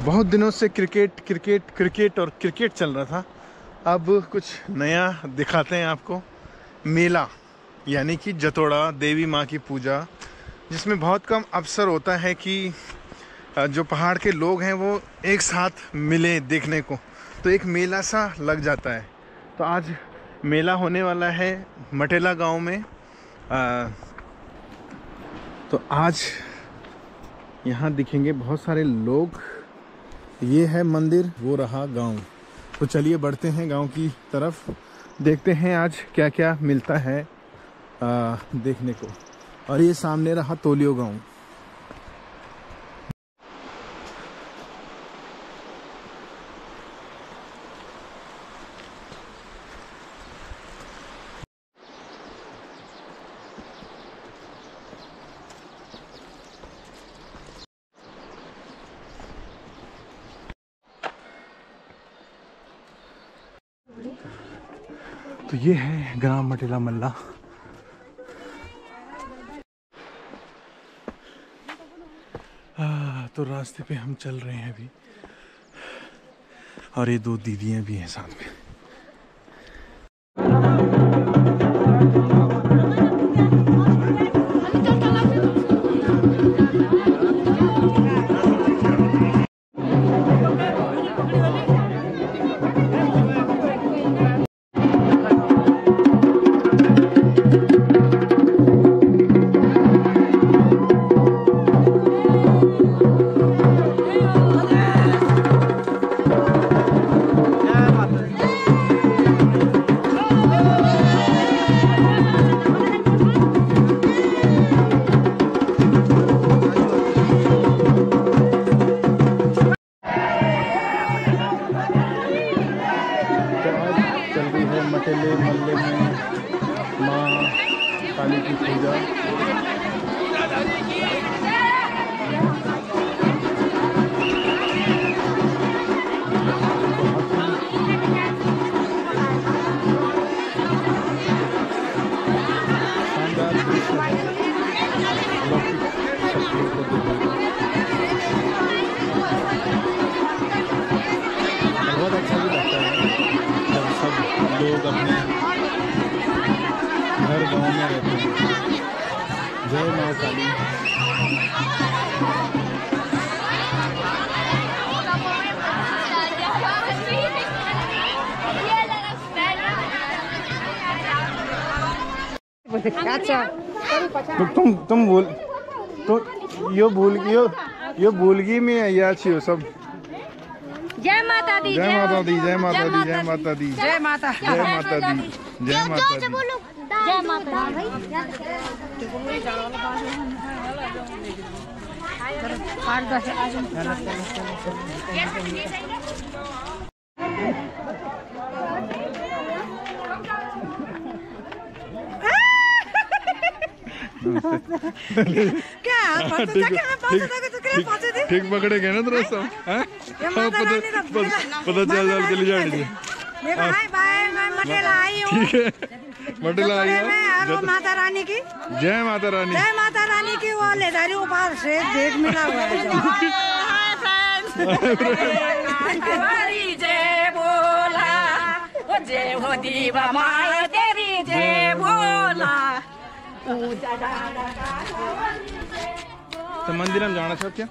बहुत दिनों से क्रिकेट क्रिकेट क्रिकेट और क्रिकेट चल रहा था। अब कुछ नया दिखाते हैं आपको। मेला यानी कि जतोड़ा देवी माँ की पूजा जिसमें बहुत कम अवसर होता है कि जो पहाड़ के लोग हैं वो एक साथ मिले देखने को। तो एक मेला सा लग जाता है। तो आज मेला होने वाला है मटेला गाँव में। अ, तो आज यहाँ दिखेंगे बहुत सारे लोग। ये है मंदिर वो रहा गाँव। तो चलिए बढ़ते हैं गाँव की तरफ़। देखते हैं आज क्या क्या मिलता है आ, देखने को। और ये सामने रहा तोलियो गाँव। तो ये है ग्राम मटेला मल्ला। तो रास्ते पे हम चल रहे हैं अभी। और ये दो दीदियाँ भी हैं साथ में। अच्छा। तो तुम तुम बोल तो यो भूल यो यो भूलगी में है या छियो सब। जय माता दी जय माता दी जय माता दी जय माता दी। जय माता जय माता दी जय माता दी। जय माता दी। क्या पता ठीक क्या तो थी ठीक पकड़े गए ना हैं? हाँ, पता चल चल चली जाएगी देखो हाय बाय मैं मटेला आई हूँ। ठीक है। मटेला आई है। माता रानी की। जय माता रानी। जय माता रानी की वो लेदारी उपहार से भेंट मिला हुआ है। जय बोला ओ जय हो दीवा माया तेरी जय बोला। तो मंदिर में जाना चाहो क्या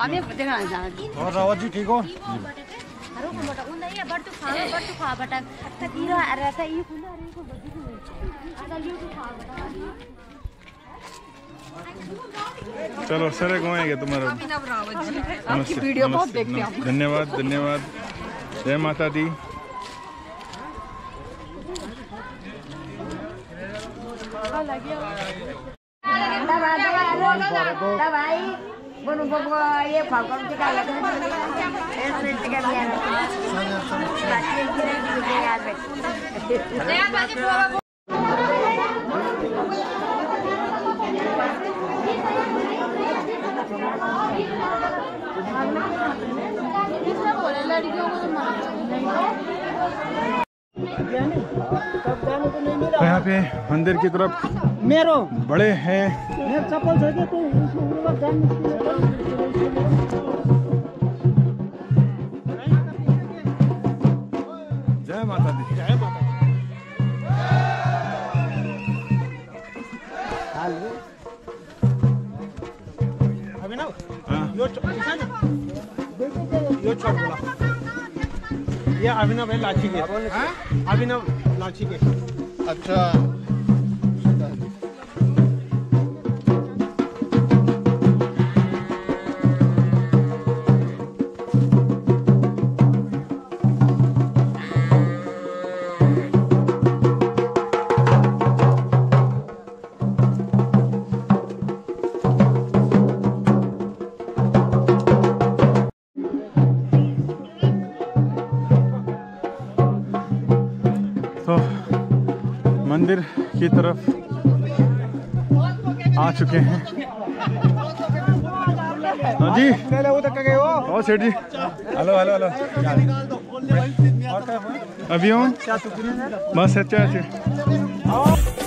हमें देखना जाना और रावत जी ठीक हो? चलो सर घुमाएँगे तुम्हारा। आपकी वीडियो बहुत देखते हैं। धन्यवाद धन्यवाद। जय माता दी। दवाई बनु बबु ये फलकम टिका तो यहाँ पे मंदिर की तरफ़ मेरो। बड़े हैं। जय माता दी जय माता दी छोड़ ये अभिनव है लाची के। हाँ? अभिनव लाची के। अच्छा मंदिर की तरफ़ आ चुके हैं। हाँ जी। और सेठ जी। Hello hello hello. अभी हूँ? बस अच्छा अच्छा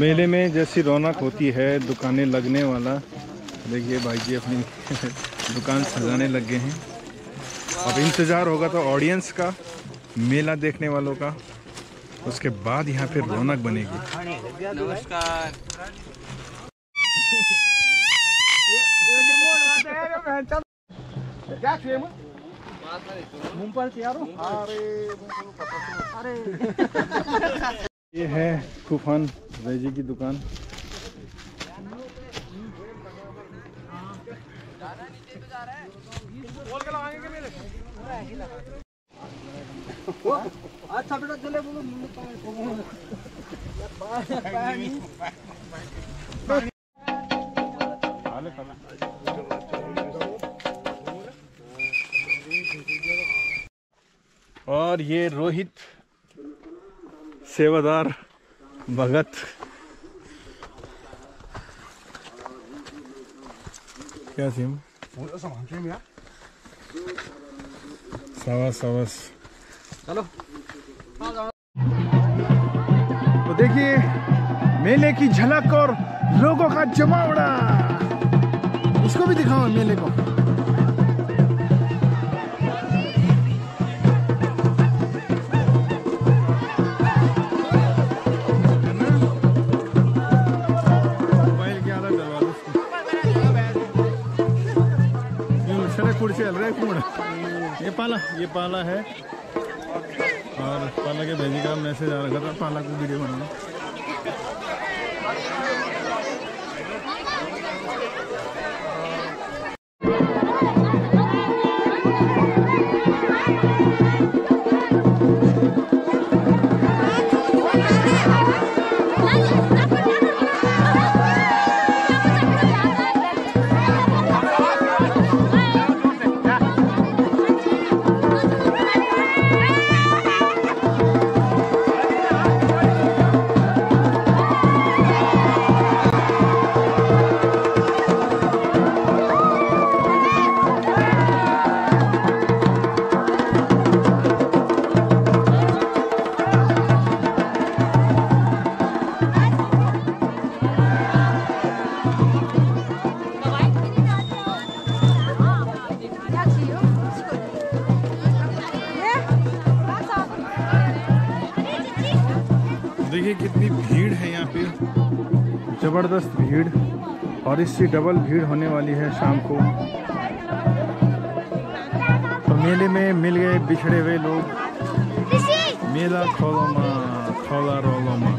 मेले में जैसी रौनक होती है दुकानें लगने वाला। देखिए भाई जी अपनी दुकान सजाने लग गए हैं। अब इंतज़ार होगा तो ऑडियंस का मेला देखने वालों का। उसके बाद यहाँ पे रौनक बनेगी। यारो अरे। ये है तूफ़ान रैजी की दुकान। और ये रोहित सेवादार भगत। क्या सिम सवास सवास चलो। तो देखिए मेले की झलक और लोगों का जमावड़ा। उसको भी दिखाओ मेले को। से रहा है। ये पाला ये पाला है। और पाला के भेजी का मैसेज आ रखा था, पाला को वीडियो बनाना। भीड़ है यहाँ पे। ज़बरदस्त भीड़। और इससे डबल भीड़ होने वाली है शाम को। तो मेले में मिल गए बिछड़े हुए लोग। मेला खोलो मा खोला रोलो माँ